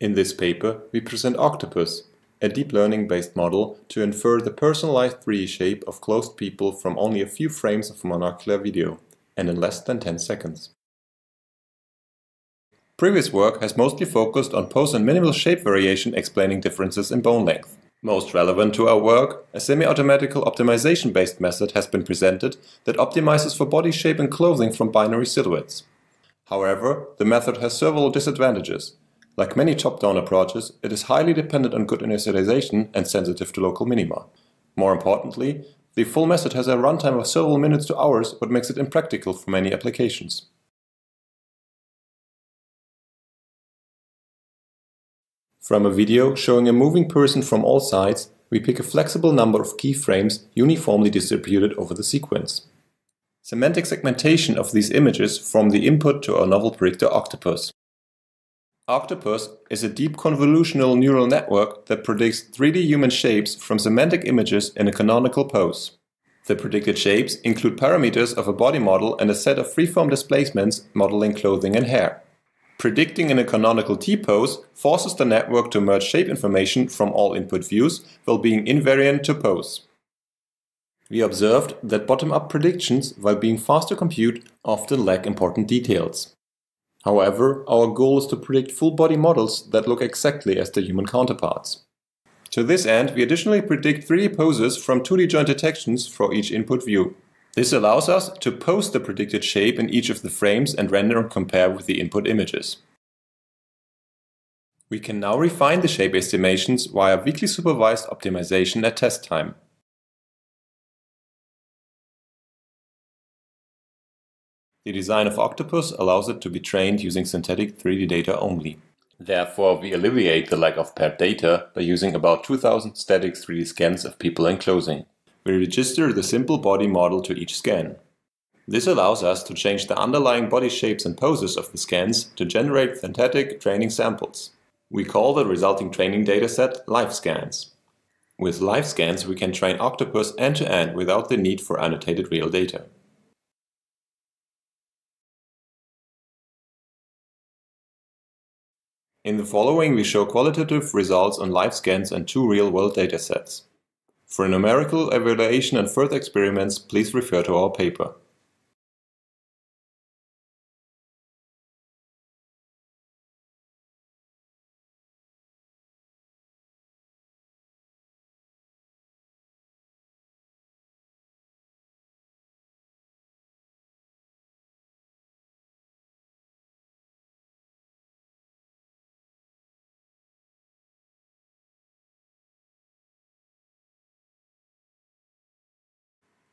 In this paper, we present Octopus, a deep learning-based model to infer the personalized 3D shape of closed people from only a few frames of monocular video, and in less than 10 seconds. Previous work has mostly focused on pose and minimal shape variation explaining differences in bone length. Most relevant to our work, a semi-automatical optimization-based method has been presented that optimizes for body shape and clothing from binary silhouettes. However, the method has several disadvantages. Like many top-down approaches, it is highly dependent on good initialization and sensitive to local minima. More importantly, the full method has a runtime of several minutes to hours, what makes it impractical for many applications. From a video showing a moving person from all sides, we pick a flexible number of keyframes uniformly distributed over the sequence. Semantic segmentation of these images from the input to our novel predictor Octopus. Octopus is a deep convolutional neural network that predicts 3D human shapes from semantic images in a canonical pose. The predicted shapes include parameters of a body model and a set of freeform displacements modeling clothing and hair. Predicting in a canonical T-pose forces the network to merge shape information from all input views while being invariant to pose. We observed that bottom-up predictions, while being fast to compute, often lack important details. However, our goal is to predict full body models that look exactly as their human counterparts. To this end, we additionally predict 3D poses from 2D joint detections for each input view. This allows us to pose the predicted shape in each of the frames and render and compare with the input images. We can now refine the shape estimations via weakly supervised optimization at test time. The design of Octopus allows it to be trained using synthetic 3D data only. Therefore, we alleviate the lack of paired data by using about 2000 static 3D scans of people and clothing. We register the SMPL body model to each scan. This allows us to change the underlying body shapes and poses of the scans to generate synthetic training samples. We call the resulting training dataset LifeScans. With LifeScans, we can train Octopus end-to-end -end without the need for annotated real data. In the following we show qualitative results on LifeScans and two real-world datasets. For numerical evaluation and further experiments, please refer to our paper.